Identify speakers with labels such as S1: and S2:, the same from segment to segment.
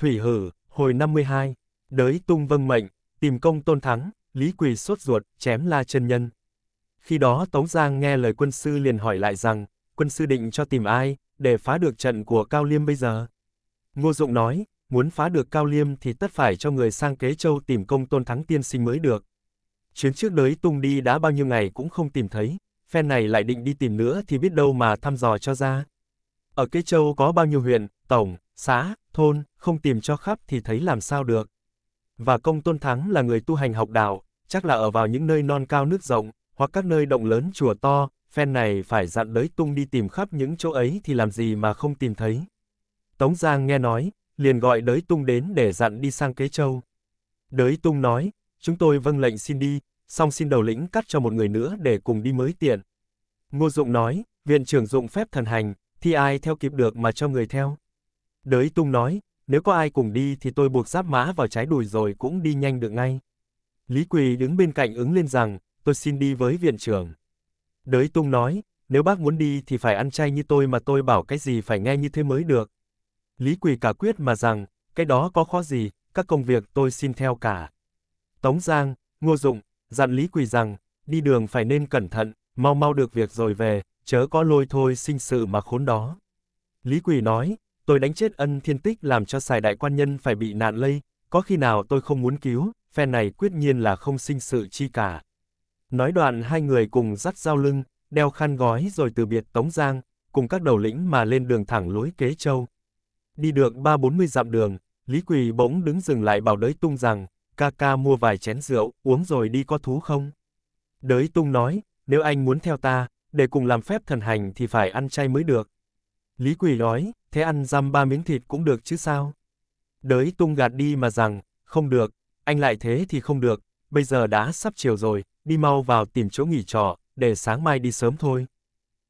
S1: Thủy hử, hồi 52, đới tung vâng mệnh, tìm công tôn thắng, Lý Quỳ sốt ruột, chém la chân nhân. Khi đó Tống Giang nghe lời quân sư liền hỏi lại rằng, quân sư định cho tìm ai, để phá được trận của Cao Liêm bây giờ? Ngô Dụng nói, muốn phá được Cao Liêm thì tất phải cho người sang Kế Châu tìm công tôn thắng tiên sinh mới được. Chuyến trước đới tung đi đã bao nhiêu ngày cũng không tìm thấy, phen này lại định đi tìm nữa thì biết đâu mà thăm dò cho ra. Ở Kế Châu có bao nhiêu huyện, tổng, xã, thôn, không tìm cho khắp thì thấy làm sao được. Và công tôn thắng là người tu hành học đạo, chắc là ở vào những nơi non cao nước rộng, hoặc các nơi động lớn chùa to, phen này phải dặn đới tung đi tìm khắp những chỗ ấy thì làm gì mà không tìm thấy. Tống Giang nghe nói, liền gọi đới tung đến để dặn đi sang Kế Châu. Đới tung nói, chúng tôi vâng lệnh xin đi, xong xin đầu lĩnh cắt cho một người nữa để cùng đi mới tiện. Ngô Dụng nói, viện trưởng dụng phép thần hành, thì ai theo kịp được mà cho người theo. Đới tung nói, nếu có ai cùng đi thì tôi buộc giáp mã vào trái đùi rồi cũng đi nhanh được ngay. Lý Quỳ đứng bên cạnh ứng lên rằng, tôi xin đi với viện trưởng. Đới tung nói, nếu bác muốn đi thì phải ăn chay như tôi mà tôi bảo cái gì phải nghe như thế mới được. Lý Quỳ cả quyết mà rằng, cái đó có khó gì, các công việc tôi xin theo cả. Tống Giang, Ngô Dụng, dặn Lý Quỳ rằng, đi đường phải nên cẩn thận, mau mau được việc rồi về, chớ có lôi thôi sinh sự mà khốn đó. Lý Quỳ nói, tôi đánh chết ân thiên tích làm cho xài đại quan nhân phải bị nạn lây, có khi nào tôi không muốn cứu, phen này quyết nhiên là không sinh sự chi cả. Nói đoạn hai người cùng dắt dao lưng, đeo khăn gói rồi từ biệt Tống Giang, cùng các đầu lĩnh mà lên đường thẳng lối kế châu. Đi được ba bốn mươi dặm đường, Lý Quỳ bỗng đứng dừng lại bảo đới tung rằng, ca ca mua vài chén rượu, uống rồi đi có thú không? Đới tung nói, nếu anh muốn theo ta, để cùng làm phép thần hành thì phải ăn chay mới được. Lý Quỳ nói, thế ăn răm ba miếng thịt cũng được chứ sao? Đới tung gạt đi mà rằng, không được, anh lại thế thì không được, bây giờ đã sắp chiều rồi, đi mau vào tìm chỗ nghỉ trọ, để sáng mai đi sớm thôi.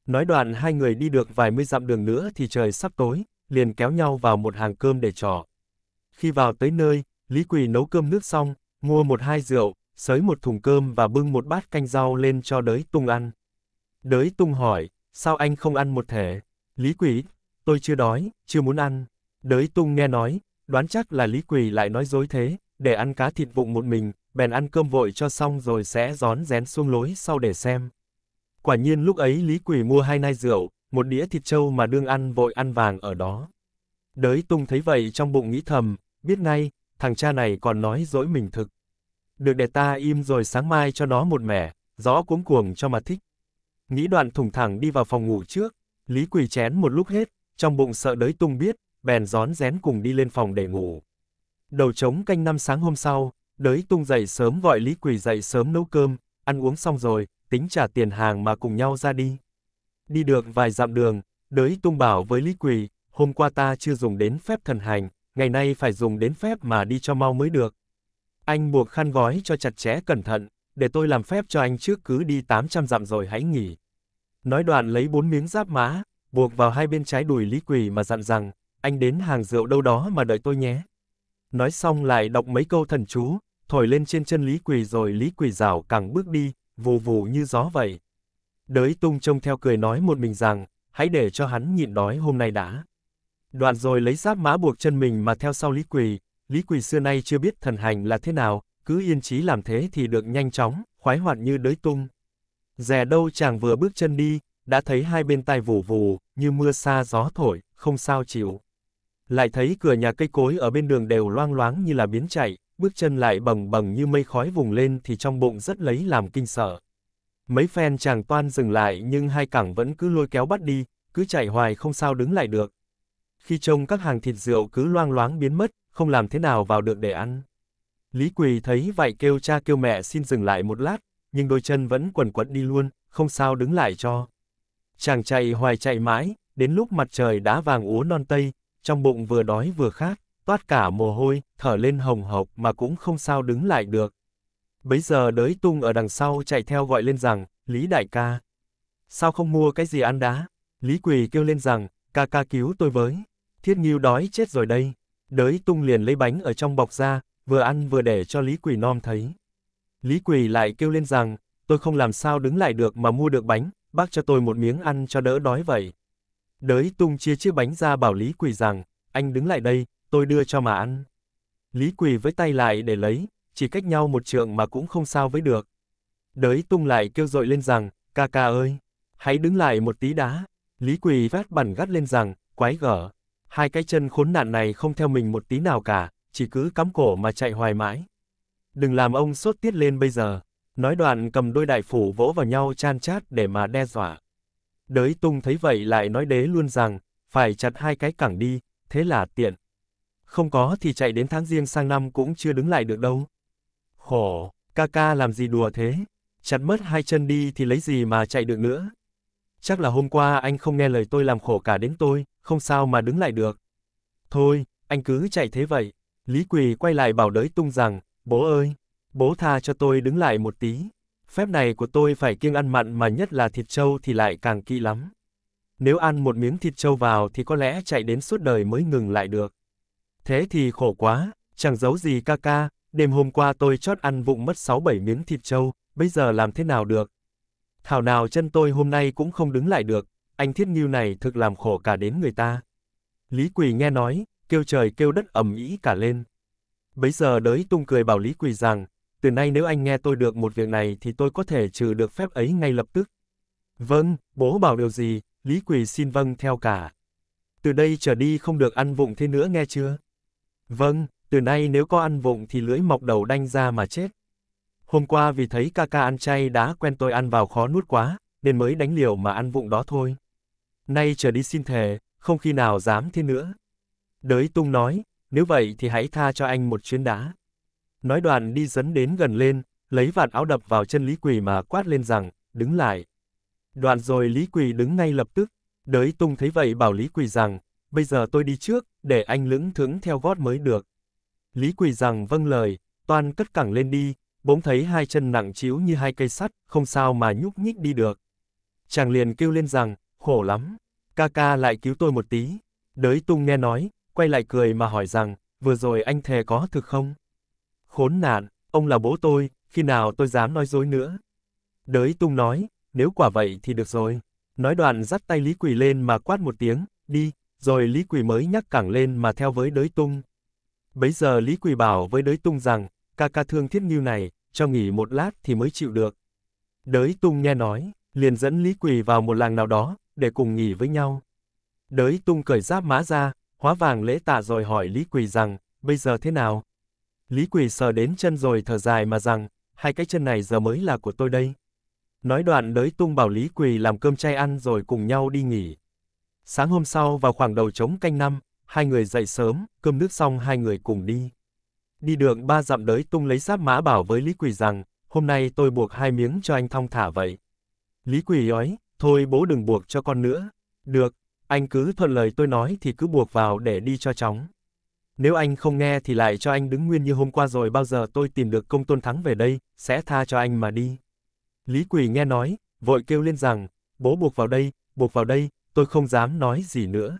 S1: Nói đoạn hai người đi được vài mươi dặm đường nữa thì trời sắp tối, liền kéo nhau vào một hàng cơm để trọ. Khi vào tới nơi, Lý Quỳ nấu cơm nước xong, mua một hai rượu, sới một thùng cơm và bưng một bát canh rau lên cho đới tung ăn. Đới tung hỏi, sao anh không ăn một thể? Lý Quỳ, tôi chưa đói, chưa muốn ăn. Đới tung nghe nói, đoán chắc là Lý Quỳ lại nói dối thế, để ăn cá thịt vụng một mình, bèn ăn cơm vội cho xong rồi sẽ gión rén xuống lối sau để xem. Quả nhiên lúc ấy Lý Quỳ mua hai nai rượu, một đĩa thịt trâu mà đương ăn vội ăn vàng ở đó. Đới tung thấy vậy trong bụng nghĩ thầm, biết ngay, thằng cha này còn nói dối mình thực. Được để ta im rồi sáng mai cho nó một mẻ, gió cuống cuồng cho mà thích. Nghĩ đoạn thủng thẳng đi vào phòng ngủ trước, Lý Quỳ chén một lúc hết, trong bụng sợ đới tung biết, bèn gión rén cùng đi lên phòng để ngủ. Đầu trống canh năm sáng hôm sau, đới tung dậy sớm gọi Lý Quỳ dậy sớm nấu cơm, ăn uống xong rồi, tính trả tiền hàng mà cùng nhau ra đi. Đi được vài dặm đường, đới tung bảo với Lý Quỳ, hôm qua ta chưa dùng đến phép thần hành, ngày nay phải dùng đến phép mà đi cho mau mới được. Anh buộc khăn gói cho chặt chẽ cẩn thận, để tôi làm phép cho anh trước cứ đi 800 dặm rồi hãy nghỉ. Nói đoạn lấy bốn miếng giáp má buộc vào hai bên trái đùi Lý Quỳ mà dặn rằng, anh đến hàng rượu đâu đó mà đợi tôi nhé. Nói xong lại đọc mấy câu thần chú, thổi lên trên chân Lý Quỳ rồi Lý Quỳ rảo càng bước đi, vù vù như gió vậy. Đới tung trông theo cười nói một mình rằng, hãy để cho hắn nhịn đói hôm nay đã. Đoạn rồi lấy giáp mã buộc chân mình mà theo sau Lý Quỳ, Lý Quỳ xưa nay chưa biết thần hành là thế nào, cứ yên chí làm thế thì được nhanh chóng, khoái hoạt như đới tung dè đâu chàng vừa bước chân đi, đã thấy hai bên tai vù vù, như mưa xa gió thổi, không sao chịu. Lại thấy cửa nhà cây cối ở bên đường đều loang loáng như là biến chạy, bước chân lại bầng bầng như mây khói vùng lên thì trong bụng rất lấy làm kinh sợ. Mấy phen chàng toan dừng lại nhưng hai cẳng vẫn cứ lôi kéo bắt đi, cứ chạy hoài không sao đứng lại được. Khi trông các hàng thịt rượu cứ loang loáng biến mất, không làm thế nào vào được để ăn. Lý Quỳ thấy vậy kêu cha kêu mẹ xin dừng lại một lát, nhưng đôi chân vẫn quần quật đi luôn, không sao đứng lại cho. Chàng chạy hoài chạy mãi, đến lúc mặt trời đã vàng úa non tây, trong bụng vừa đói vừa khát, toát cả mồ hôi, thở lên hồng hộc mà cũng không sao đứng lại được. Bấy giờ đới tung ở đằng sau chạy theo gọi lên rằng, Lý đại ca. Sao không mua cái gì ăn đá? Lý quỳ kêu lên rằng, ca ca cứu tôi với. Thiết nghiêu đói chết rồi đây. Đới tung liền lấy bánh ở trong bọc ra, vừa ăn vừa để cho Lý quỳ nom thấy. Lý quỳ lại kêu lên rằng, tôi không làm sao đứng lại được mà mua được bánh, bác cho tôi một miếng ăn cho đỡ đói vậy. Đới tung chia chiếc bánh ra bảo Lý quỳ rằng, anh đứng lại đây, tôi đưa cho mà ăn. Lý Quỳ với tay lại để lấy, chỉ cách nhau một trượng mà cũng không sao với được. Đới tung lại kêu dội lên rằng, ca ca ơi, hãy đứng lại một tí đá. Lý Quỳ vát bẩn gắt lên rằng, quái gở, hai cái chân khốn nạn này không theo mình một tí nào cả, chỉ cứ cắm cổ mà chạy hoài mãi. Đừng làm ông sốt tiết lên bây giờ. Nói đoạn cầm đôi đại phủ vỗ vào nhau chan chát để mà đe dọa. Đới tung thấy vậy lại nói đế luôn rằng, phải chặt hai cái cẳng đi, thế là tiện. Không có thì chạy đến tháng riêng sang năm cũng chưa đứng lại được đâu. Khổ, ca ca làm gì đùa thế? Chặt mất hai chân đi thì lấy gì mà chạy được nữa? Chắc là hôm qua anh không nghe lời tôi làm khổ cả đến tôi, không sao mà đứng lại được. Thôi, anh cứ chạy thế vậy. Lý Quỳ quay lại bảo đới tung rằng, bố ơi, bố tha cho tôi đứng lại một tí. Phép này của tôi phải kiêng ăn mặn mà nhất là thịt trâu thì lại càng kỵ lắm. Nếu ăn một miếng thịt trâu vào thì có lẽ chạy đến suốt đời mới ngừng lại được. Thế thì khổ quá, chẳng giấu gì ca ca, đêm hôm qua tôi chót ăn vụng mất 6-7 miếng thịt trâu, bây giờ làm thế nào được? Thảo nào chân tôi hôm nay cũng không đứng lại được, anh thiết nghiêu này thực làm khổ cả đến người ta. Lý Quỳ nghe nói, kêu trời kêu đất ầm ĩ cả lên. Bấy giờ đới tung cười bảo Lý Quỳ rằng, từ nay nếu anh nghe tôi được một việc này thì tôi có thể trừ được phép ấy ngay lập tức. Vâng, bố bảo điều gì, Lý Quỳ xin vâng theo cả. Từ đây trở đi không được ăn vụng thế nữa nghe chưa? Vâng, từ nay nếu có ăn vụng thì lưỡi mọc đầu đanh ra mà chết. Hôm qua vì thấy ca ca ăn chay đã quen tôi ăn vào khó nuốt quá, nên mới đánh liều mà ăn vụng đó thôi. Nay trở đi xin thề, không khi nào dám thế nữa. Đới tung nói, nếu vậy thì hãy tha cho anh một chuyến đá. Nói đoàn đi dấn đến gần lên, lấy vạt áo đập vào chân Lý Quỳ mà quát lên rằng, đứng lại. Đoạn rồi Lý Quỳ đứng ngay lập tức, đới tung thấy vậy bảo Lý Quỳ rằng, bây giờ tôi đi trước, để anh lững thững theo gót mới được. Lý Quỳ rằng vâng lời, toan cất cẳng lên đi, bỗng thấy hai chân nặng chiếu như hai cây sắt, không sao mà nhúc nhích đi được. Chàng liền kêu lên rằng, khổ lắm, ca ca lại cứu tôi một tí. Đới tung nghe nói, quay lại cười mà hỏi rằng, vừa rồi anh thề có thực không? Khốn nạn, ông là bố tôi, khi nào tôi dám nói dối nữa? Đới tung nói, nếu quả vậy thì được rồi. Nói đoạn dắt tay Lý Quỳ lên mà quát một tiếng, đi, rồi Lý Quỳ mới nhắc cẳng lên mà theo với đới tung. Bấy giờ Lý Quỳ bảo với đới tung rằng, ca ca thương thiết nghiêu này, cho nghỉ một lát thì mới chịu được. Đới tung nghe nói, liền dẫn Lý Quỳ vào một làng nào đó, để cùng nghỉ với nhau. Đới tung cởi giáp mã ra, hóa vàng lễ tạ rồi hỏi Lý Quỳ rằng, bây giờ thế nào? Lý Quỳ sờ đến chân rồi thở dài mà rằng, hai cái chân này giờ mới là của tôi đây. Nói đoạn đới tung bảo Lý Quỳ làm cơm chay ăn rồi cùng nhau đi nghỉ. Sáng hôm sau vào khoảng đầu trống canh năm, hai người dậy sớm, cơm nước xong hai người cùng đi. Đi đường ba dặm đới tung lấy giáp mã bảo với Lý Quỳ rằng, hôm nay tôi buộc hai miếng cho anh thong thả vậy. Lý Quỳ nói, thôi bố đừng buộc cho con nữa. Được, anh cứ thuận lời tôi nói thì cứ buộc vào để đi cho chóng. Nếu anh không nghe thì lại cho anh đứng nguyên như hôm qua rồi bao giờ tôi tìm được công tôn thắng về đây, sẽ tha cho anh mà đi. Lý Quỳ nghe nói, vội kêu lên rằng, bố buộc vào đây, buộc vào đây, tôi không dám nói gì nữa.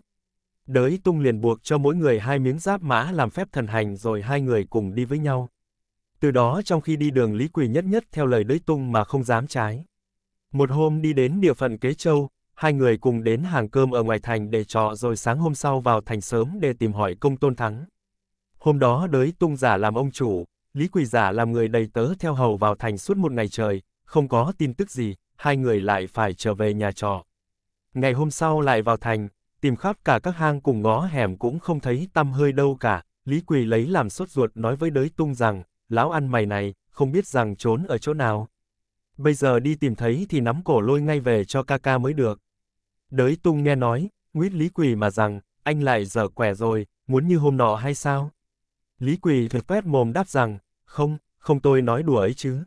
S1: Đới tung liền buộc cho mỗi người hai miếng giáp mã làm phép thần hành rồi hai người cùng đi với nhau. Từ đó trong khi đi đường Lý Quỳ nhất nhất theo lời đới tung mà không dám trái. Một hôm đi đến địa phận Kế Châu, hai người cùng đến hàng cơm ở ngoài thành để trọ rồi sáng hôm sau vào thành sớm để tìm hỏi công tôn thắng. Hôm đó đới tung giả làm ông chủ, Lý Quỳ giả làm người đầy tớ theo hầu vào thành suốt một ngày trời, không có tin tức gì, hai người lại phải trở về nhà trọ. Ngày hôm sau lại vào thành, tìm khắp cả các hang cùng ngõ hẻm cũng không thấy tăm hơi đâu cả, Lý Quỳ lấy làm sốt ruột nói với đới tung rằng, lão ăn mày này, không biết rằng trốn ở chỗ nào. Bây giờ đi tìm thấy thì nắm cổ lôi ngay về cho ca ca mới được. Đới tung nghe nói, nguyết Lý Quỳ mà rằng, anh lại dở quẻ rồi, muốn như hôm nọ hay sao? Lý Quỳ thật quét mồm đáp rằng, không, không tôi nói đùa ấy chứ.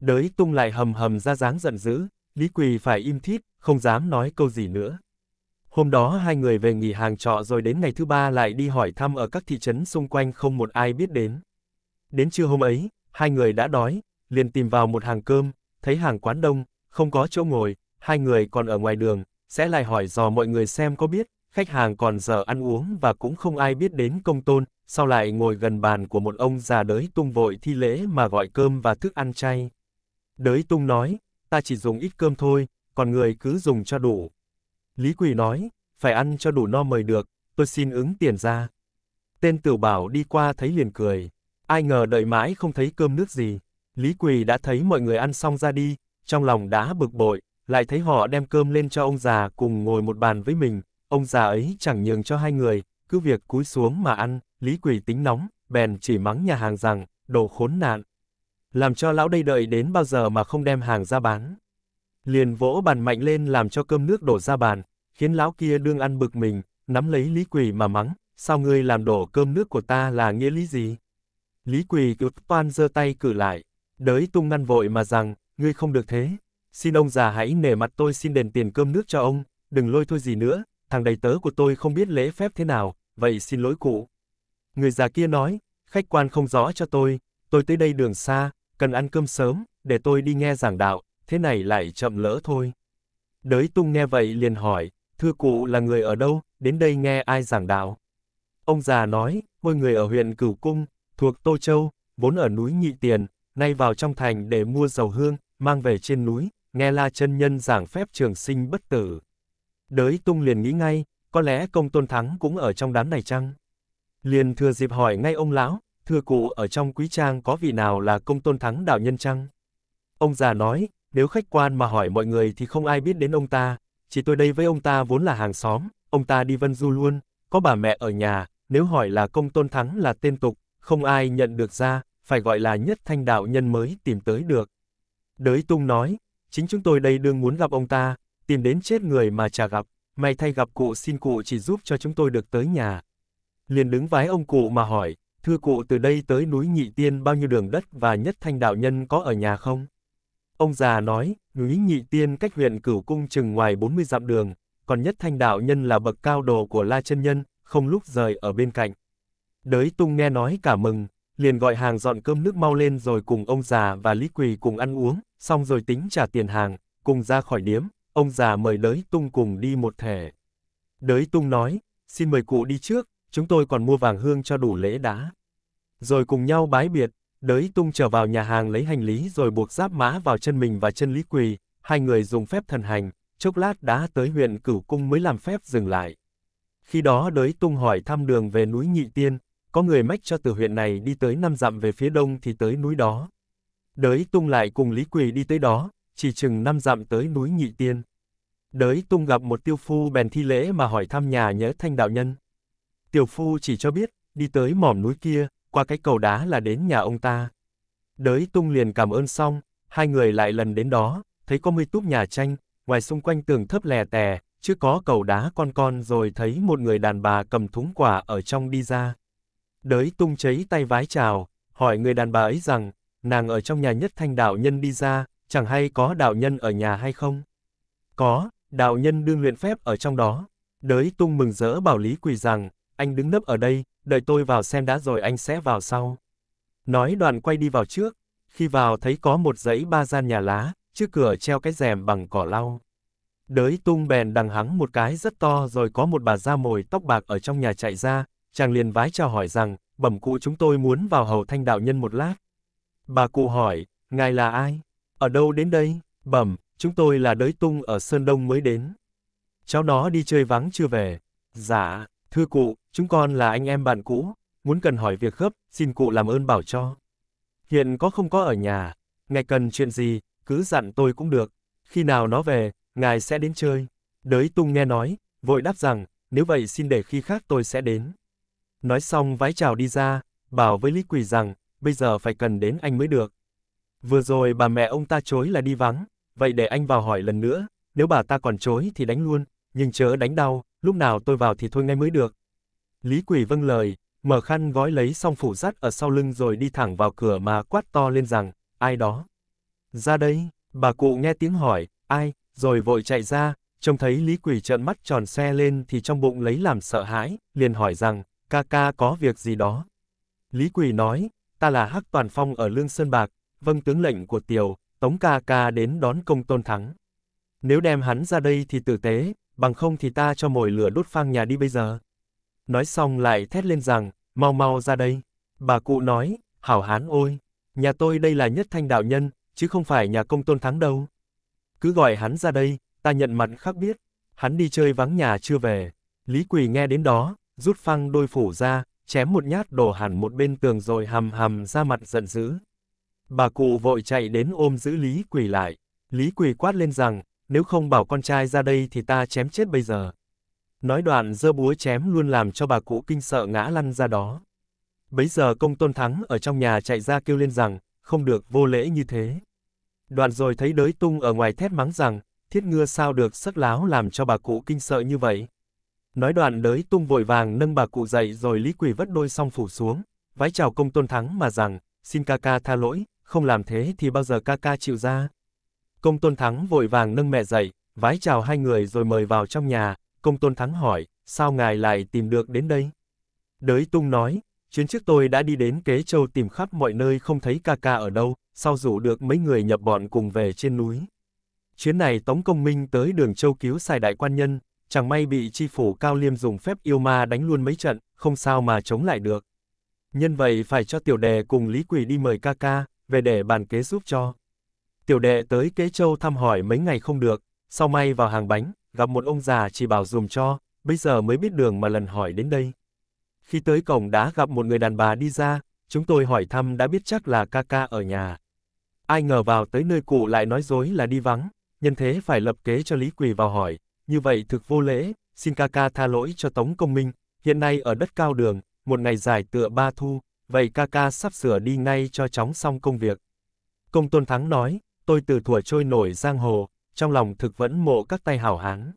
S1: Đới tung lại hầm hầm ra dáng giận dữ, Lý Quỳ phải im thít, không dám nói câu gì nữa. Hôm đó hai người về nghỉ hàng trọ rồi đến ngày thứ ba lại đi hỏi thăm ở các thị trấn xung quanh không một ai biết đến. Đến trưa hôm ấy, hai người đã đói, liền tìm vào một hàng cơm, thấy hàng quán đông, không có chỗ ngồi, hai người còn ở ngoài đường, sẽ lại hỏi dò mọi người xem có biết, khách hàng còn giờ ăn uống và cũng không ai biết đến công tôn, sau lại ngồi gần bàn của một ông già đới tung vội thi lễ mà gọi cơm và thức ăn chay. Đới tung nói, ta chỉ dùng ít cơm thôi, còn người cứ dùng cho đủ. Lý Quỳ nói, phải ăn cho đủ no mời được, tôi xin ứng tiền ra. Tên tiểu bảo đi qua thấy liền cười. Ai ngờ đợi mãi không thấy cơm nước gì. Lý Quỳ đã thấy mọi người ăn xong ra đi, trong lòng đã bực bội, lại thấy họ đem cơm lên cho ông già cùng ngồi một bàn với mình, ông già ấy chẳng nhường cho hai người, cứ việc cúi xuống mà ăn, Lý Quỳ tính nóng, bèn chỉ mắng nhà hàng rằng, đồ khốn nạn. Làm cho lão đây đợi đến bao giờ mà không đem hàng ra bán. Liền vỗ bàn mạnh lên làm cho cơm nước đổ ra bàn, khiến lão kia đương ăn bực mình, nắm lấy Lý Quỳ mà mắng, sao ngươi làm đổ cơm nước của ta là nghĩa lý gì? Lý Quỳ cứ toan giơ tay cử lại, đới tung ngăn vội mà rằng, ngươi không được thế, xin ông già hãy nể mặt tôi xin đền tiền cơm nước cho ông, đừng lôi thôi gì nữa, thằng đầy tớ của tôi không biết lễ phép thế nào, vậy xin lỗi cụ. Người già kia nói, khách quan không rõ cho tôi, tôi tới đây đường xa, cần ăn cơm sớm, để tôi đi nghe giảng đạo, thế này lại chậm lỡ thôi. Đới tung nghe vậy liền hỏi, thưa cụ là người ở đâu, đến đây nghe ai giảng đạo? Ông già nói, ngôi người ở huyện Cửu Cung, thuộc Tô Châu, vốn ở núi Nhị Tiền, nay vào trong thành để mua dầu hương, mang về trên núi, nghe la chân nhân giảng phép trường sinh bất tử. Đới tung liền nghĩ ngay, có lẽ công tôn thắng cũng ở trong đám này chăng? Liền thừa dịp hỏi ngay ông lão, thưa cụ ở trong quý trang có vị nào là công tôn thắng đạo nhân chăng? Ông già nói, nếu khách quan mà hỏi mọi người thì không ai biết đến ông ta, chỉ tôi đây với ông ta vốn là hàng xóm, ông ta đi vân du luôn, có bà mẹ ở nhà, nếu hỏi là công tôn thắng là tên tục, không ai nhận được ra, phải gọi là nhất thanh đạo nhân mới tìm tới được. Đới tung nói, chính chúng tôi đây đương muốn gặp ông ta, tìm đến chết người mà chả gặp, may thay gặp cụ xin cụ chỉ giúp cho chúng tôi được tới nhà. Liền đứng vái ông cụ mà hỏi, thưa cụ từ đây tới núi Nhị Tiên bao nhiêu đường đất và nhất thanh đạo nhân có ở nhà không? Ông già nói, núi Nhị Tiên cách huyện Cửu Cung chừng ngoài 40 dặm đường, còn nhất thanh đạo nhân là bậc cao đồ của La chân Nhân, không lúc rời ở bên cạnh. Đới tung nghe nói cả mừng, liền gọi hàng dọn cơm nước mau lên rồi cùng ông già và Lý Quỳ cùng ăn uống, xong rồi tính trả tiền hàng, cùng ra khỏi điếm, ông già mời đới tung cùng đi một thể. Đới tung nói, xin mời cụ đi trước, chúng tôi còn mua vàng hương cho đủ lễ đã. Rồi cùng nhau bái biệt, đới tung trở vào nhà hàng lấy hành lý rồi buộc giáp mã vào chân mình và chân Lý Quỳ, hai người dùng phép thần hành, chốc lát đã tới huyện Cửu Cung mới làm phép dừng lại. Khi đó đới tung hỏi thăm đường về núi Nhị Tiên, có người mách cho từ huyện này đi tới năm dặm về phía đông thì tới núi đó. Đới tung lại cùng Lý Quỳ đi tới đó, chỉ chừng năm dặm tới núi Nhị Tiên. Đới tung gặp một tiêu phu bèn thi lễ mà hỏi thăm nhà nhớ thanh đạo nhân. Tiểu phu chỉ cho biết, đi tới mỏm núi kia, qua cái cầu đá là đến nhà ông ta. Đới tung liền cảm ơn xong, hai người lại lần đến đó, thấy có mươi túp nhà tranh, ngoài xung quanh tường thấp lè tè, chứ có cầu đá con con rồi thấy một người đàn bà cầm thúng quả ở trong đi ra. Đới tung cháy tay vái chào, hỏi người đàn bà ấy rằng, nàng ở trong nhà nhất thanh đạo nhân đi ra, chẳng hay có đạo nhân ở nhà hay không? Có, đạo nhân đương luyện phép ở trong đó. Đới tung mừng rỡ bảo Lý Quỳ rằng, anh đứng nấp ở đây, đợi tôi vào xem đã rồi anh sẽ vào sau. Nói đoạn quay đi vào trước, khi vào thấy có một dãy ba gian nhà lá, trước cửa treo cái rèm bằng cỏ lau. Đới tung bèn đằng hắng một cái rất to rồi có một bà da mồi tóc bạc ở trong nhà chạy ra, chàng liền vái chào hỏi rằng, bẩm cụ chúng tôi muốn vào hầu thanh đạo nhân một lát. Bà cụ hỏi, ngài là ai? Ở đâu đến đây? Bẩm, chúng tôi là đới tung ở Sơn Đông mới đến. Cháu nó đi chơi vắng chưa về. Dạ, thưa cụ, chúng con là anh em bạn cũ, muốn cần hỏi việc gấp, xin cụ làm ơn bảo cho. Hiện có không có ở nhà, ngài cần chuyện gì, cứ dặn tôi cũng được. Khi nào nó về, ngài sẽ đến chơi. Đới tung nghe nói, vội đáp rằng, nếu vậy xin để khi khác tôi sẽ đến. Nói xong vái chào đi ra, bảo với Lý Quỳ rằng, bây giờ phải cần đến anh mới được. Vừa rồi bà mẹ ông ta chối là đi vắng, vậy để anh vào hỏi lần nữa, nếu bà ta còn chối thì đánh luôn, nhưng chớ đánh đau, lúc nào tôi vào thì thôi ngay mới được. Lý quỷ vâng lời, mở khăn gói lấy xong phủ dắt ở sau lưng rồi đi thẳng vào cửa mà quát to lên rằng, ai đó? Ra đây, bà cụ nghe tiếng hỏi, ai, rồi vội chạy ra, trông thấy Lý quỷ trợn mắt tròn xe lên thì trong bụng lấy làm sợ hãi, liền hỏi rằng, ca ca có việc gì đó. Lý quỷ nói, ta là Hắc Toàn Phong ở Lương Sơn Bạc, vâng tướng lệnh của Tiểu, Tống ca ca đến đón công tôn thắng. Nếu đem hắn ra đây thì tử tế, bằng không thì ta cho mồi lửa đốt phang nhà đi bây giờ. Nói xong lại thét lên rằng, mau mau ra đây. Bà cụ nói, hảo hán ôi, nhà tôi đây là nhất thanh đạo nhân, chứ không phải nhà công tôn thắng đâu. Cứ gọi hắn ra đây, ta nhận mặt khác biết. Hắn đi chơi vắng nhà chưa về. Lý Quỳ nghe đến đó, rút phăng đôi phủ ra, chém một nhát đổ hẳn một bên tường rồi hầm hầm ra mặt giận dữ. Bà cụ vội chạy đến ôm giữ Lý Quỳ lại. Lý Quỳ quát lên rằng, nếu không bảo con trai ra đây thì ta chém chết bây giờ. Nói đoạn dơ búa chém luôn làm cho bà cụ kinh sợ ngã lăn ra đó. Bấy giờ công tôn thắng ở trong nhà chạy ra kêu lên rằng, không được vô lễ như thế. Đoạn rồi thấy đới tung ở ngoài thét mắng rằng, thiết ngưa sao được sắc láo làm cho bà cụ kinh sợ như vậy. Nói đoạn đới tung vội vàng nâng bà cụ dậy rồi lý quỷ vất đôi song phủ xuống, vái chào công tôn thắng mà rằng, xin ca ca tha lỗi, không làm thế thì bao giờ ca ca chịu ra. Công tôn thắng vội vàng nâng mẹ dậy, vái chào hai người rồi mời vào trong nhà, công tôn thắng hỏi, sao ngài lại tìm được đến đây? Đới tung nói, chuyến trước tôi đã đi đến Kế Châu tìm khắp mọi nơi không thấy ca ca ở đâu, sau rủ được mấy người nhập bọn cùng về trên núi. Chuyến này Tống Công Minh tới đường Châu cứu xài đại quan nhân, chẳng may bị chi phủ Cao Liêm dùng phép yêu ma đánh luôn mấy trận, không sao mà chống lại được. Nhân vậy phải cho tiểu đệ cùng Lý Quỳ đi mời ca ca, về để bàn kế giúp cho. Tiểu đệ tới Kế Châu thăm hỏi mấy ngày không được, sau may vào hàng bánh, gặp một ông già chỉ bảo dùm cho, bây giờ mới biết đường mà lần hỏi đến đây. Khi tới cổng đã gặp một người đàn bà đi ra, chúng tôi hỏi thăm đã biết chắc là ca ca ở nhà. Ai ngờ vào tới nơi cụ lại nói dối là đi vắng, nhân thế phải lập kế cho Lý Quỳ vào hỏi, như vậy thực vô lễ, xin ca ca tha lỗi cho Tống Công Minh, hiện nay ở đất cao đường, một ngày dài tựa ba thu, vậy ca ca sắp sửa đi ngay cho chóng xong công việc. Công Tôn Thắng nói, tôi từ thuở trôi nổi giang hồ, trong lòng thực vẫn mộ các tay hảo hán.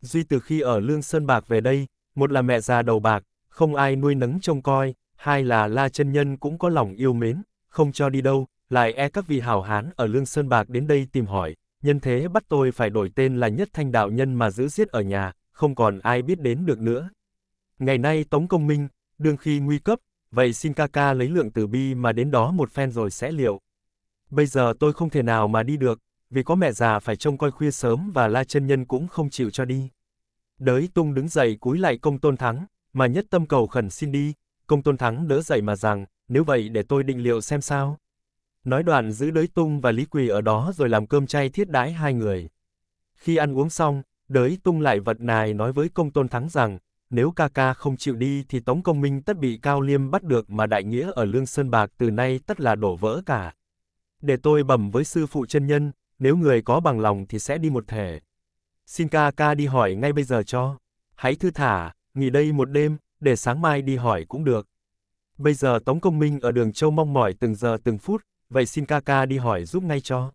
S1: Duy từ khi ở Lương Sơn Bạc về đây, một là mẹ già đầu bạc, không ai nuôi nấng trông coi, hai là La chân Nhân cũng có lòng yêu mến, không cho đi đâu, lại e các vị hảo hán ở Lương Sơn Bạc đến đây tìm hỏi, nhân thế bắt tôi phải đổi tên là Nhất Thanh Đạo Nhân mà giữ giết ở nhà, không còn ai biết đến được nữa. Ngày nay Tống Công Minh, đương khi nguy cấp, vậy xin ca ca lấy lượng tử bi mà đến đó một phen rồi sẽ liệu. Bây giờ tôi không thể nào mà đi được, vì có mẹ già phải trông coi khuya sớm và La chân Nhân cũng không chịu cho đi. Đới tung đứng dậy cúi lại công tôn thắng, mà nhất tâm cầu khẩn xin đi, công tôn thắng đỡ dậy mà rằng, nếu vậy để tôi định liệu xem sao. Nói đoạn giữ đới tung và Lý Quỳ ở đó rồi làm cơm chay thiết đái hai người. Khi ăn uống xong, đới tung lại vật nài nói với công tôn thắng rằng, nếu ca ca không chịu đi thì Tống Công Minh tất bị Cao Liêm bắt được mà đại nghĩa ở Lương Sơn Bạc từ nay tất là đổ vỡ cả. Để tôi bẩm với sư phụ chân nhân, nếu người có bằng lòng thì sẽ đi một thể. Xin ca ca đi hỏi ngay bây giờ cho. Hãy thư thả, nghỉ đây một đêm, để sáng mai đi hỏi cũng được. Bây giờ Tống Công Minh ở đường Châu mong mỏi từng giờ từng phút, vậy xin ca ca đi hỏi giúp ngay cho.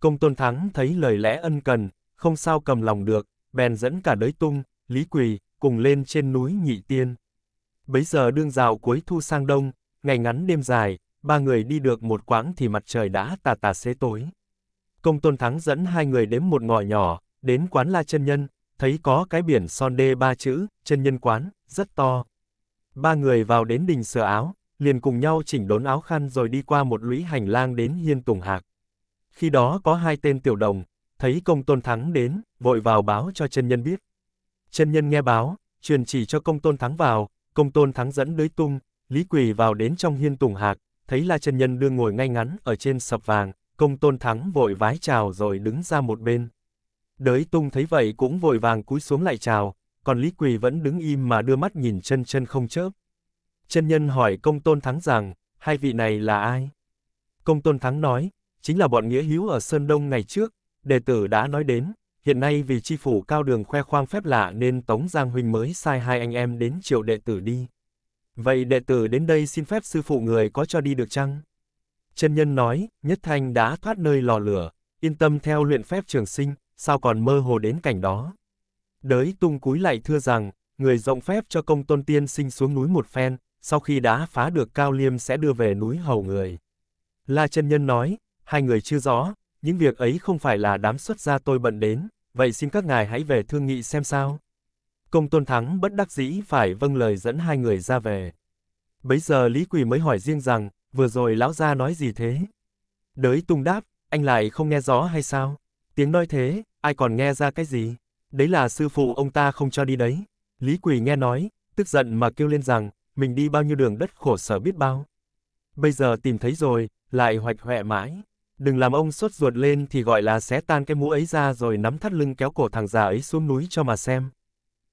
S1: Công Tôn Thắng thấy lời lẽ ân cần, không sao cầm lòng được, bèn dẫn cả đới tung, Lý Quỳ, cùng lên trên núi Nhị Tiên. Bấy giờ đương rào cuối thu sang đông, ngày ngắn đêm dài, ba người đi được một quãng thì mặt trời đã tà tà xế tối. Công Tôn Thắng dẫn hai người đến một ngõ nhỏ, đến quán La Chân Nhân, thấy có cái biển son đê ba chữ, chân nhân quán, rất to. Ba người vào đến đình sửa áo, liền cùng nhau chỉnh đốn áo khăn rồi đi qua một lũy hành lang đến hiên tùng hạc. Khi đó có hai tên tiểu đồng, thấy công tôn thắng đến, vội vào báo cho chân nhân biết. Chân nhân nghe báo, truyền chỉ cho công tôn thắng vào, công tôn thắng dẫn đới tung, lý quỳ vào đến trong hiên tùng hạc, thấy là chân nhân đương ngồi ngay ngắn ở trên sập vàng, công tôn thắng vội vái chào rồi đứng ra một bên. Đới tung thấy vậy cũng vội vàng cúi xuống lại chào, còn Lý Quỳ vẫn đứng im mà đưa mắt nhìn chân chân không chớp. Chân nhân hỏi công tôn thắng rằng, hai vị này là ai? Công tôn thắng nói, chính là bọn nghĩa hữu ở Sơn Đông ngày trước, đệ tử đã nói đến, hiện nay vì chi phủ cao đường khoe khoang phép lạ nên Tống Giang Huynh mới sai hai anh em đến triệu đệ tử đi. Vậy đệ tử đến đây xin phép sư phụ người có cho đi được chăng? Chân nhân nói, Nhất Thanh đã thoát nơi lò lửa, yên tâm theo luyện phép trường sinh, sao còn mơ hồ đến cảnh đó. Đới tung cúi lại thưa rằng, người rộng phép cho công tôn tiên sinh xuống núi một phen, sau khi đã phá được cao liêm sẽ đưa về núi hầu người. La chân nhân nói, hai người chưa rõ, những việc ấy không phải là đám xuất gia tôi bận đến, vậy xin các ngài hãy về thương nghị xem sao. Công tôn thắng bất đắc dĩ phải vâng lời dẫn hai người ra về. Bấy giờ Lý Quỳ mới hỏi riêng rằng, vừa rồi lão gia nói gì thế? Đới tung đáp, anh lại không nghe rõ hay sao? Tiếng nói thế, ai còn nghe ra cái gì? Đấy là sư phụ ông ta không cho đi đấy. Lý Quỳ nghe nói, tức giận mà kêu lên rằng, mình đi bao nhiêu đường đất khổ sở biết bao. Bây giờ tìm thấy rồi, lại hoạch hoẹ mãi. Đừng làm ông sốt ruột lên thì gọi là xé tan cái mũ ấy ra rồi nắm thắt lưng kéo cổ thằng già ấy xuống núi cho mà xem.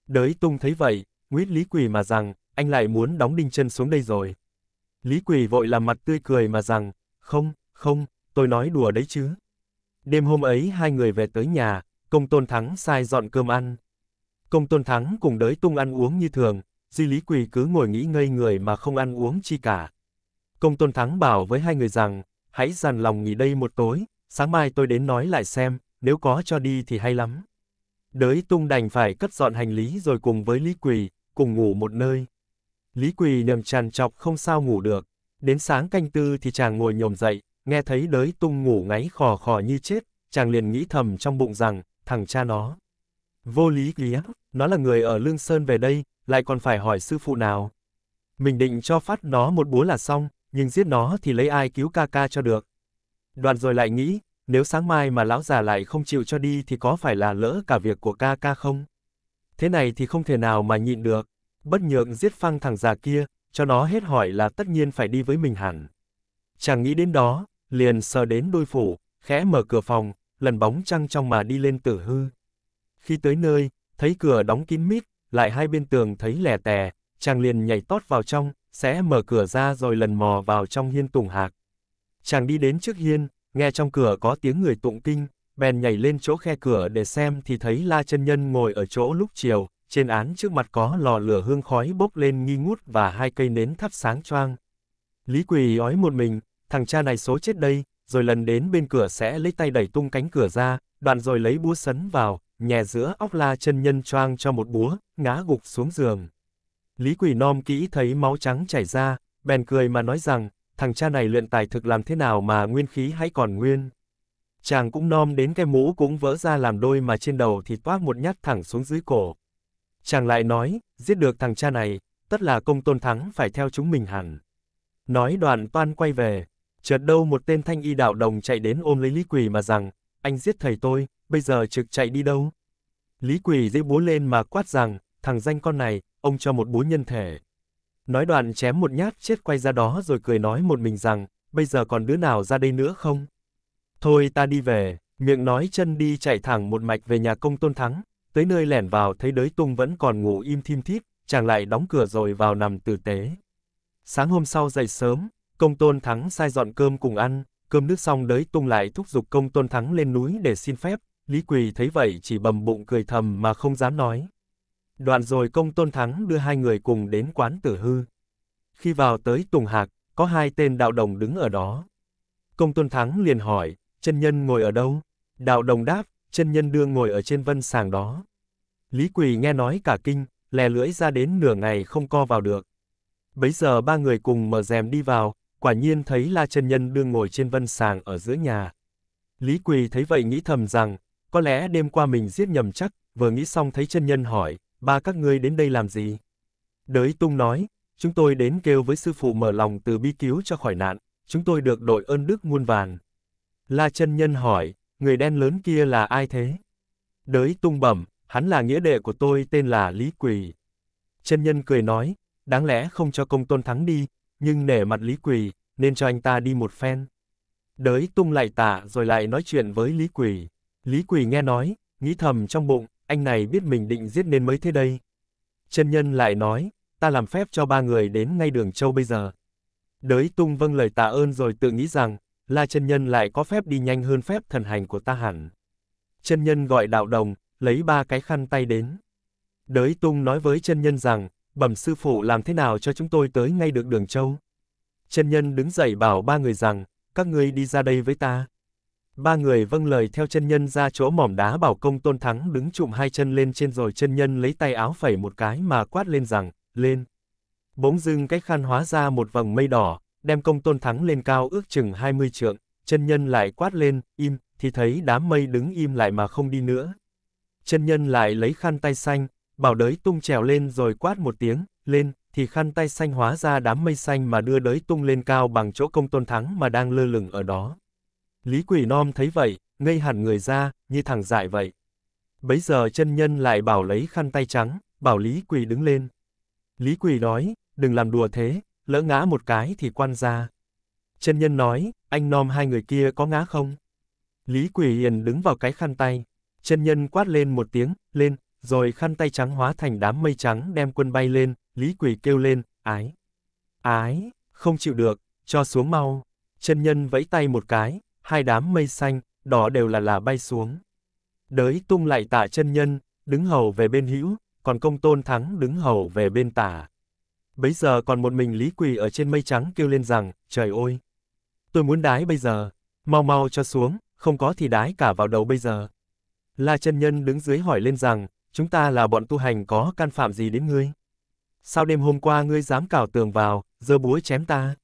S1: Đới tung thấy vậy, nguyết Lý Quỳ mà rằng, anh lại muốn đóng đinh chân xuống đây rồi. Lý Quỳ vội làm mặt tươi cười mà rằng, không, không, tôi nói đùa đấy chứ. Đêm hôm ấy hai người về tới nhà, công tôn thắng sai dọn cơm ăn. Công tôn thắng cùng đới tung ăn uống như thường, Di Lý Quỳ cứ ngồi nghĩ ngây người mà không ăn uống chi cả. Công tôn thắng bảo với hai người rằng, hãy dằn lòng nghỉ đây một tối, sáng mai tôi đến nói lại xem, nếu có cho đi thì hay lắm. Đới tung đành phải cất dọn hành lý rồi cùng với Lý Quỳ, cùng ngủ một nơi. Lý Quỳ nằm tràn trọc không sao ngủ được, đến sáng canh tư thì chàng ngồi nhồm dậy, nghe thấy đới tung ngủ ngáy khò khò như chết, chàng liền nghĩ thầm trong bụng rằng, thằng cha nó. Vô lý lý nó là người ở Lương Sơn về đây, lại còn phải hỏi sư phụ nào. Mình định cho phát nó một búa là xong, nhưng giết nó thì lấy ai cứu ca ca cho được. Đoạn rồi lại nghĩ, nếu sáng mai mà lão già lại không chịu cho đi thì có phải là lỡ cả việc của ca ca không? Thế này thì không thể nào mà nhịn được, bất nhượng giết phăng thằng già kia, cho nó hết hỏi là tất nhiên phải đi với mình hẳn. Chàng nghĩ đến đó, liền sờ đến đôi phủ, khẽ mở cửa phòng, lần bóng trăng trong mà đi lên tử hư. Khi tới nơi, thấy cửa đóng kín mít, lại hai bên tường thấy lẻ tè, chàng liền nhảy tót vào trong, sẽ mở cửa ra rồi lần mò vào trong hiên tùng hạc. Chàng đi đến trước hiên, nghe trong cửa có tiếng người tụng kinh, bèn nhảy lên chỗ khe cửa để xem thì thấy La chân nhân ngồi ở chỗ lúc chiều, trên án trước mặt có lò lửa hương khói bốc lên nghi ngút và hai cây nến thắp sáng choang. Lý Quỳ ói một mình, thằng cha này số chết đây, rồi lần đến bên cửa sẽ lấy tay đẩy tung cánh cửa ra, đoạn rồi lấy búa sấn vào, nhè giữa óc La chân nhân choang cho một búa, ngã gục xuống giường. Lý Quỳ nom kỹ thấy máu trắng chảy ra, bèn cười mà nói rằng, thằng cha này luyện tài thực làm thế nào mà nguyên khí hãy còn nguyên. Chàng cũng nom đến cái mũ cũng vỡ ra làm đôi mà trên đầu thì toát một nhát thẳng xuống dưới cổ. Chàng lại nói, giết được thằng cha này, tất là công tôn thắng phải theo chúng mình hẳn. Nói đoạn toan quay về, chợt đâu một tên thanh y đạo đồng chạy đến ôm lấy Lý Quỳ mà rằng, anh giết thầy tôi, bây giờ trực chạy đi đâu? Lý Quỳ dễ búa lên mà quát rằng, thằng danh con này, ông cho một búa nhân thể. Nói đoạn chém một nhát chết quay ra đó rồi cười nói một mình rằng, bây giờ còn đứa nào ra đây nữa không? Thôi ta đi về, miệng nói chân đi chạy thẳng một mạch về nhà công tôn thắng, tới nơi lẻn vào thấy đới tung vẫn còn ngủ im thim thít, chàng lại đóng cửa rồi vào nằm tử tế. Sáng hôm sau dậy sớm, công tôn thắng sai dọn cơm cùng ăn, cơm nước xong đới tung lại thúc giục công tôn thắng lên núi để xin phép, Lý Quỳ thấy vậy chỉ bầm bụng cười thầm mà không dám nói. Đoạn rồi công tôn thắng đưa hai người cùng đến quán tử hư. Khi vào tới Tùng Hạc, có hai tên đạo đồng đứng ở đó. Công tôn thắng liền hỏi, chân nhân ngồi ở đâu? Đạo đồng đáp, chân nhân đương ngồi ở trên vân sàng đó. Lý Quỳ nghe nói cả kinh, lè lưỡi ra đến nửa ngày không co vào được. Bấy giờ ba người cùng mở rèm đi vào, quả nhiên thấy La chân nhân đương ngồi trên vân sàng ở giữa nhà. Lý Quỳ thấy vậy nghĩ thầm rằng, có lẽ đêm qua mình giết nhầm chắc, vừa nghĩ xong thấy chân nhân hỏi, ba các ngươi đến đây làm gì? Đới tung nói, chúng tôi đến kêu với sư phụ mở lòng từ bi cứu cho khỏi nạn, chúng tôi được đội ơn đức muôn vàn. La chân nhân hỏi, người đen lớn kia là ai thế? Đới tung bẩm, hắn là nghĩa đệ của tôi tên là Lý Quỳ. Chân nhân cười nói, đáng lẽ không cho công tôn thắng đi, nhưng nể mặt Lý Quỳ, nên cho anh ta đi một phen. Đới tung lại tạ rồi lại nói chuyện với Lý Quỳ. Lý Quỳ nghe nói, nghĩ thầm trong bụng, anh này biết mình định giết nên mới thế đây. Chân nhân lại nói, ta làm phép cho ba người đến ngay đường châu bây giờ. Đới tung vâng lời tạ ơn rồi tự nghĩ rằng, La chân nhân lại có phép đi nhanh hơn phép thần hành của ta hẳn. Chân nhân gọi đạo đồng, lấy ba cái khăn tay đến. Đới tung nói với chân nhân rằng, bẩm sư phụ làm thế nào cho chúng tôi tới ngay được đường châu. Chân nhân đứng dậy bảo ba người rằng, các ngươi đi ra đây với ta. Ba người vâng lời theo chân nhân ra chỗ mỏm đá bảo công tôn thắng đứng trụm hai chân lên trên rồi chân nhân lấy tay áo phẩy một cái mà quát lên rằng, lên. Bỗng dưng cái khăn hóa ra một vầng mây đỏ, đem công tôn thắng lên cao ước chừng 20 trượng, chân nhân lại quát lên, im, thì thấy đám mây đứng im lại mà không đi nữa. Chân nhân lại lấy khăn tay xanh, bảo đới tung trèo lên rồi quát một tiếng, lên, thì khăn tay xanh hóa ra đám mây xanh mà đưa đới tung lên cao bằng chỗ công tôn thắng mà đang lơ lửng ở đó. Lý Quỷ Nom thấy vậy, ngây hẳn người ra, như thằng dại vậy. Bấy giờ chân nhân lại bảo lấy khăn tay trắng, bảo Lý Quỷ đứng lên. Lý Quỷ nói, đừng làm đùa thế, lỡ ngã một cái thì quan ra. Chân nhân nói, anh Nom hai người kia có ngã không? Lý Quỷ Hiền đứng vào cái khăn tay. Chân nhân quát lên một tiếng, lên, rồi khăn tay trắng hóa thành đám mây trắng đem quân bay lên, Lý Quỳ kêu lên, ái, ái, không chịu được, cho xuống mau. Chân nhân vẫy tay một cái, hai đám mây xanh, đỏ đều là là bay xuống. Đới tung lại tả chân nhân, đứng hầu về bên hữu, còn công tôn thắng đứng hầu về bên tả. Bấy giờ còn một mình Lý Quỳ ở trên mây trắng kêu lên rằng, trời ơi! Tôi muốn đái bây giờ, mau mau cho xuống, không có thì đái cả vào đầu bây giờ. La chân nhân đứng dưới hỏi lên rằng, chúng ta là bọn tu hành có can phạm gì đến ngươi? Sao đêm hôm qua ngươi dám cào tường vào, giơ búa chém ta?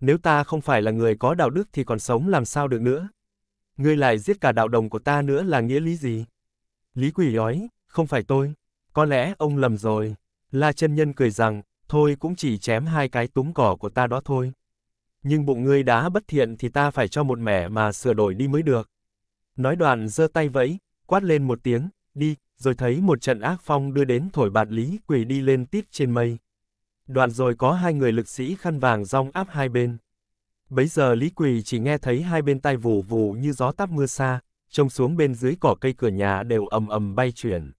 S1: Nếu ta không phải là người có đạo đức thì còn sống làm sao được nữa? Ngươi lại giết cả đạo đồng của ta nữa là nghĩa lý gì? Lý quỷ nói, không phải tôi. Có lẽ ông lầm rồi. La chân nhân cười rằng, thôi cũng chỉ chém hai cái túm cỏ của ta đó thôi. Nhưng bụng ngươi đã bất thiện thì ta phải cho một mẻ mà sửa đổi đi mới được. Nói đoạn giơ tay vẫy, quát lên một tiếng, đi, rồi thấy một trận ác phong đưa đến thổi bạt Lý quỳ đi lên tít trên mây. Đoạn rồi có hai người lực sĩ khăn vàng rong áp hai bên. Bấy giờ Lý Quỳ chỉ nghe thấy hai bên tay vù vù như gió táp mưa xa, trông xuống bên dưới cỏ cây cửa nhà đều ầm ầm bay chuyển.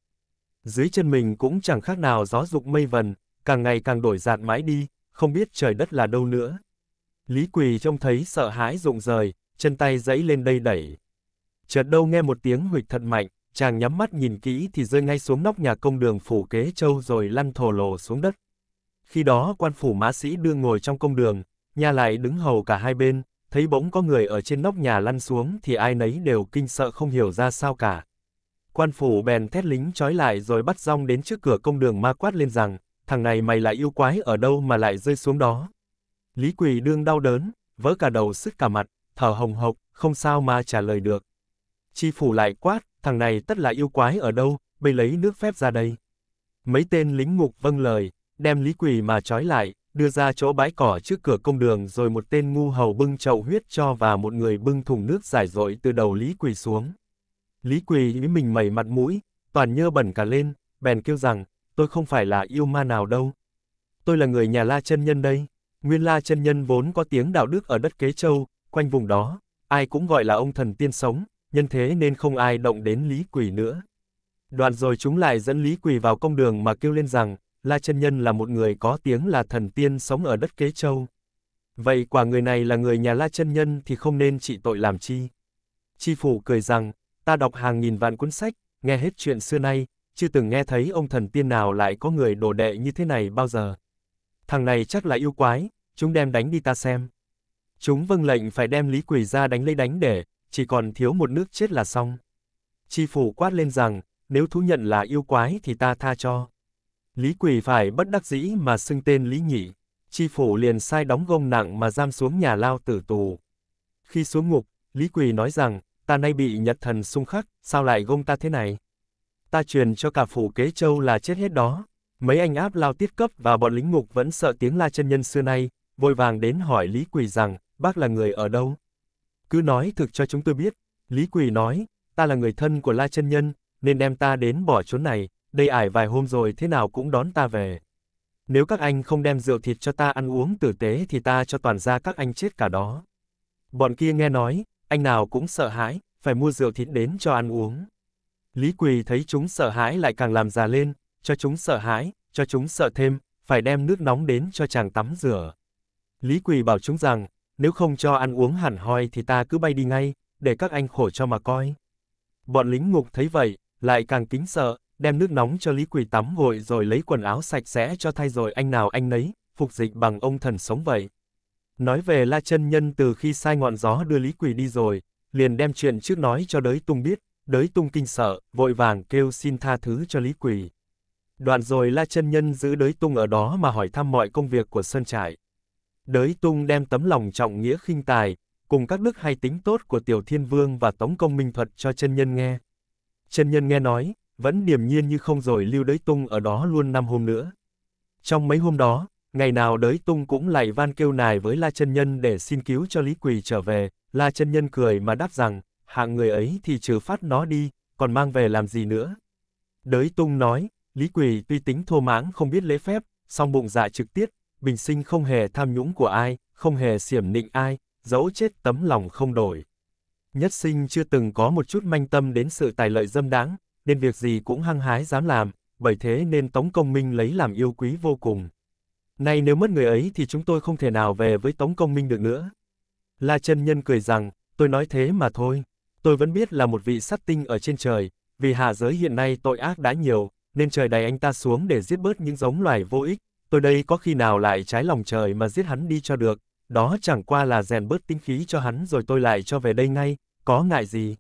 S1: Dưới chân mình cũng chẳng khác nào gió dục mây vần, càng ngày càng đổi dạt mãi đi, không biết trời đất là đâu nữa. Lý Quỳ trông thấy sợ hãi rụng rời, chân tay dẫy lên đây đẩy. Chợt đâu nghe một tiếng huỵch thật mạnh, chàng nhắm mắt nhìn kỹ thì rơi ngay xuống nóc nhà công đường phủ kế châu rồi lăn thồ lồ xuống đất. Khi đó quan phủ mã sĩ đương ngồi trong công đường, nhà lại đứng hầu cả hai bên, thấy bỗng có người ở trên nóc nhà lăn xuống thì ai nấy đều kinh sợ không hiểu ra sao cả. Quan phủ bèn thét lính trói lại rồi bắt rong đến trước cửa công đường ma quát lên rằng, thằng này mày lại yêu quái ở đâu mà lại rơi xuống đó. Lý Quỳ đương đau đớn, vỡ cả đầu sức cả mặt, thở hồng hộc, không sao mà trả lời được. Chi phủ lại quát, thằng này tất là yêu quái ở đâu, bây lấy nước phép ra đây. Mấy tên lính ngục vâng lời, đem Lý Quỳ mà trói lại, đưa ra chỗ bãi cỏ trước cửa công đường rồi một tên ngu hầu bưng chậu huyết cho và một người bưng thùng nước giải rội từ đầu Lý Quỳ xuống. Lý Quỳ ý mình mẩy mặt mũi, toàn nhơ bẩn cả lên, bèn kêu rằng, tôi không phải là yêu ma nào đâu. Tôi là người nhà La chân Nhân đây. Nguyên La chân Nhân vốn có tiếng đạo đức ở đất Kế Châu, quanh vùng đó, ai cũng gọi là ông thần tiên sống, nhân thế nên không ai động đến Lý Quỳ nữa. Đoạn rồi chúng lại dẫn Lý Quỳ vào công đường mà kêu lên rằng, La chân Nhân là một người có tiếng là thần tiên sống ở đất Kế Châu. Vậy quả người này là người nhà La chân Nhân thì không nên trị tội làm chi. Chi phủ cười rằng, ta đọc hàng nghìn vạn cuốn sách, nghe hết chuyện xưa nay, chưa từng nghe thấy ông thần tiên nào lại có người đồ đệ như thế này bao giờ. Thằng này chắc là yêu quái, chúng đem đánh đi ta xem. Chúng vâng lệnh phải đem Lý Quỳ ra đánh lấy đánh để, chỉ còn thiếu một nước chết là xong. Chi phủ quát lên rằng, nếu thú nhận là yêu quái thì ta tha cho. Lý Quỳ phải bất đắc dĩ mà xưng tên Lý Nhị. Chi phủ liền sai đóng gông nặng mà giam xuống nhà lao tử tù. Khi xuống ngục, Lý Quỳ nói rằng, ta nay bị nhật thần xung khắc, sao lại gông ta thế này? Ta truyền cho cả phủ kế châu là chết hết đó. Mấy anh áp lao tiết cấp và bọn lính ngục vẫn sợ tiếng la chân nhân xưa nay, vội vàng đến hỏi Lý Quỳ rằng, bác là người ở đâu? Cứ nói thực cho chúng tôi biết. Lý Quỳ nói, ta là người thân của la chân nhân, nên đem ta đến bỏ chốn này, đây ải vài hôm rồi thế nào cũng đón ta về. Nếu các anh không đem rượu thịt cho ta ăn uống tử tế thì ta cho toàn ra các anh chết cả đó. Bọn kia nghe nói, anh nào cũng sợ hãi, phải mua rượu thịt đến cho ăn uống. Lý Quỳ thấy chúng sợ hãi lại càng làm già lên, cho chúng sợ hãi, cho chúng sợ thêm, phải đem nước nóng đến cho chàng tắm rửa. Lý Quỳ bảo chúng rằng, nếu không cho ăn uống hẳn hoi thì ta cứ bay đi ngay, để các anh khổ cho mà coi. Bọn lính ngục thấy vậy, lại càng kính sợ, đem nước nóng cho Lý Quỳ tắm gội rồi lấy quần áo sạch sẽ cho thay rồi anh nào anh nấy, phục dịch bằng ông thần sống vậy. Nói về La chân Nhân từ khi sai ngọn gió đưa Lý Quỳ đi rồi, liền đem chuyện trước nói cho đới tung biết, đới tung kinh sợ, vội vàng kêu xin tha thứ cho Lý Quỳ. Đoạn rồi La chân Nhân giữ đới tung ở đó mà hỏi thăm mọi công việc của Sơn Trại. Đới tung đem tấm lòng trọng nghĩa khinh tài, cùng các đức hay tính tốt của Tiểu Thiên Vương và Tống Công Minh Thuật cho chân nhân nghe. Chân nhân nghe nói, vẫn điềm nhiên như không rồi lưu đới tung ở đó luôn năm hôm nữa. Trong mấy hôm đó, ngày nào đới tung cũng lại van kêu nài với La chân Nhân để xin cứu cho Lý Quỳ trở về, La chân Nhân cười mà đáp rằng, hạng người ấy thì trừ phát nó đi, còn mang về làm gì nữa. Đới tung nói, Lý Quỳ tuy tính thô mãng không biết lễ phép, song bụng dạ trực tiết, bình sinh không hề tham nhũng của ai, không hề xiểm nịnh ai, dẫu chết tấm lòng không đổi. Nhất sinh chưa từng có một chút manh tâm đến sự tài lợi dâm đáng, nên việc gì cũng hăng hái dám làm, bởi thế nên Tống Công Minh lấy làm yêu quý vô cùng. Nay nếu mất người ấy thì chúng tôi không thể nào về với Tống Công Minh được nữa. La chân nhân cười rằng, tôi nói thế mà thôi. Tôi vẫn biết là một vị sát tinh ở trên trời, vì hạ giới hiện nay tội ác đã nhiều, nên trời đày anh ta xuống để giết bớt những giống loài vô ích. Tôi đây có khi nào lại trái lòng trời mà giết hắn đi cho được, đó chẳng qua là rèn bớt tinh khí cho hắn rồi tôi lại cho về đây ngay, có ngại gì.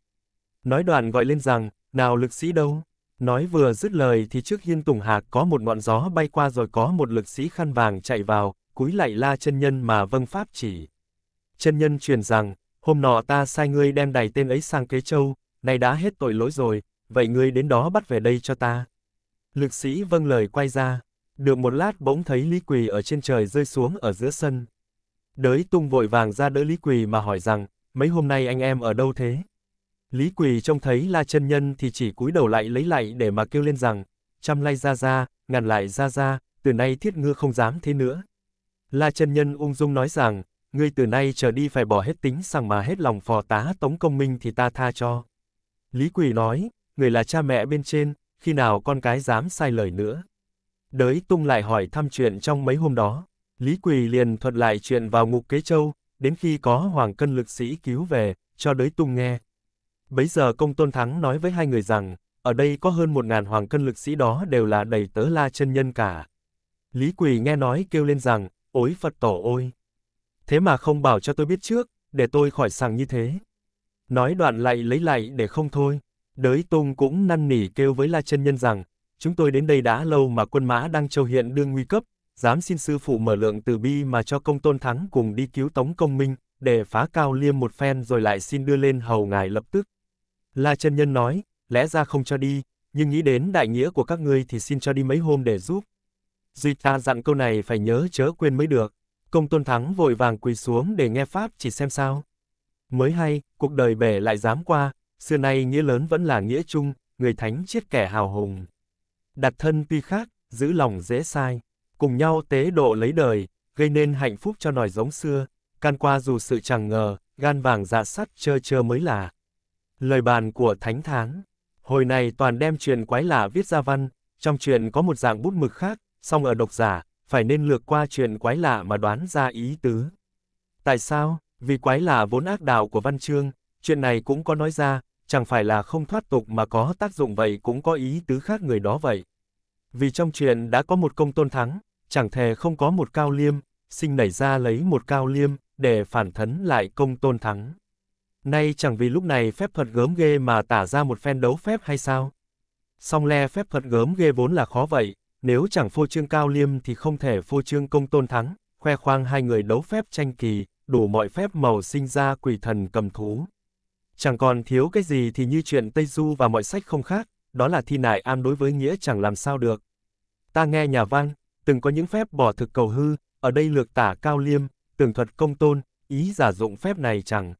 S1: Nói đoạn gọi lên rằng, nào lực sĩ đâu? Nói vừa dứt lời thì trước hiên tùng hạc có một ngọn gió bay qua rồi có một lực sĩ khăn vàng chạy vào, cúi lạy la chân nhân mà vâng pháp chỉ. Chân nhân truyền rằng, hôm nọ ta sai ngươi đem đầy tên ấy sang kế châu, nay đã hết tội lỗi rồi, vậy ngươi đến đó bắt về đây cho ta. Lực sĩ vâng lời quay ra, được một lát bỗng thấy Lý Quỳ ở trên trời rơi xuống ở giữa sân. Đới tung vội vàng ra đỡ Lý Quỳ mà hỏi rằng, mấy hôm nay anh em ở đâu thế? Lý Quỳ trông thấy La chân nhân thì chỉ cúi đầu lại lấy lại để mà kêu lên rằng, chăm lay ra ra, ngàn lại ra ra, từ nay thiết ngư không dám thế nữa. La chân nhân ung dung nói rằng, ngươi từ nay trở đi phải bỏ hết tính sằng mà hết lòng phò tá tống công minh thì ta tha cho. Lý Quỳ nói, người là cha mẹ bên trên, khi nào con cái dám sai lời nữa. Đới tung lại hỏi thăm chuyện trong mấy hôm đó, Lý Quỳ liền thuật lại chuyện vào ngục kế châu, đến khi có hoàng cân lực sĩ cứu về, cho đới tung nghe. Bấy giờ công tôn thắng nói với hai người rằng, ở đây có hơn một ngàn hoàng cân lực sĩ đó đều là đầy tớ la chân nhân cả. Lý Quỳ nghe nói kêu lên rằng, ối Phật tổ ôi! Thế mà không bảo cho tôi biết trước, để tôi khỏi sàng như thế. Nói đoạn lại lấy lại để không thôi. Đới tung cũng năn nỉ kêu với la chân nhân rằng, chúng tôi đến đây đã lâu mà quân mã đang châu hiện đương nguy cấp, dám xin sư phụ mở lượng từ bi mà cho công tôn thắng cùng đi cứu tống công minh, để phá cao liêm một phen rồi lại xin đưa lên hầu ngài lập tức. La chân nhân nói, lẽ ra không cho đi, nhưng nghĩ đến đại nghĩa của các ngươi thì xin cho đi mấy hôm để giúp. Duy ta dặn câu này phải nhớ chớ quên mới được. Công tôn thắng vội vàng quỳ xuống để nghe Pháp chỉ xem sao. Mới hay, cuộc đời bể lại dám qua, xưa nay nghĩa lớn vẫn là nghĩa chung, người thánh chết kẻ hào hùng. Đặt thân tuy khác, giữ lòng dễ sai, cùng nhau tế độ lấy đời, gây nên hạnh phúc cho nòi giống xưa, can qua dù sự chẳng ngờ, gan vàng dạ sắt chơ chơ mới là. Lời bàn của Thánh Tháng Hồi này toàn đem truyền quái lạ viết ra văn, trong truyền có một dạng bút mực khác, song ở độc giả, phải nên lược qua truyền quái lạ mà đoán ra ý tứ. Tại sao? Vì quái lạ vốn ác đạo của văn chương, chuyện này cũng có nói ra, chẳng phải là không thoát tục mà có tác dụng vậy cũng có ý tứ khác người đó vậy. Vì trong truyền đã có một công tôn thắng, chẳng thề không có một cao liêm, sinh nảy ra lấy một cao liêm, để phản thấn lại công tôn thắng. Nay chẳng vì lúc này phép thuật gớm ghê mà tả ra một phen đấu phép hay sao? Song le phép thuật gớm ghê vốn là khó vậy, nếu chẳng phô trương cao liêm thì không thể phô trương công tôn thắng, khoe khoang hai người đấu phép tranh kỳ, đủ mọi phép màu sinh ra quỷ thần cầm thú. Chẳng còn thiếu cái gì thì như chuyện Tây Du và mọi sách không khác, đó là thi nại am đối với nghĩa chẳng làm sao được. Ta nghe nhà văn, từng có những phép bỏ thực cầu hư, ở đây lược tả cao liêm, tường thuật công tôn, ý giả dụng phép này chẳng.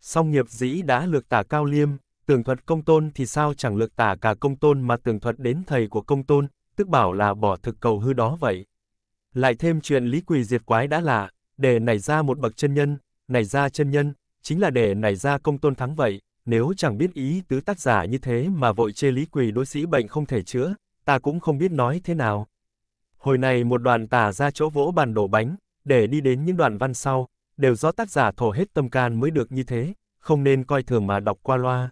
S1: Song nghiệp dĩ đã lược tả cao liêm, tường thuật công tôn thì sao chẳng lược tả cả công tôn mà tường thuật đến thầy của công tôn, tức bảo là bỏ thực cầu hư đó vậy. Lại thêm chuyện lý quỳ diệt quái đã lạ, để nảy ra một bậc chân nhân, nảy ra chân nhân, chính là để nảy ra công tôn thắng vậy, nếu chẳng biết ý tứ tác giả như thế mà vội chê lý quỳ đối sĩ bệnh không thể chữa, ta cũng không biết nói thế nào. Hồi này một đoạn tả ra chỗ vỗ bàn đổ bánh, để đi đến những đoạn văn sau, đều do tác giả thổ hết tâm can mới được như thế, không nên coi thường mà đọc qua loa.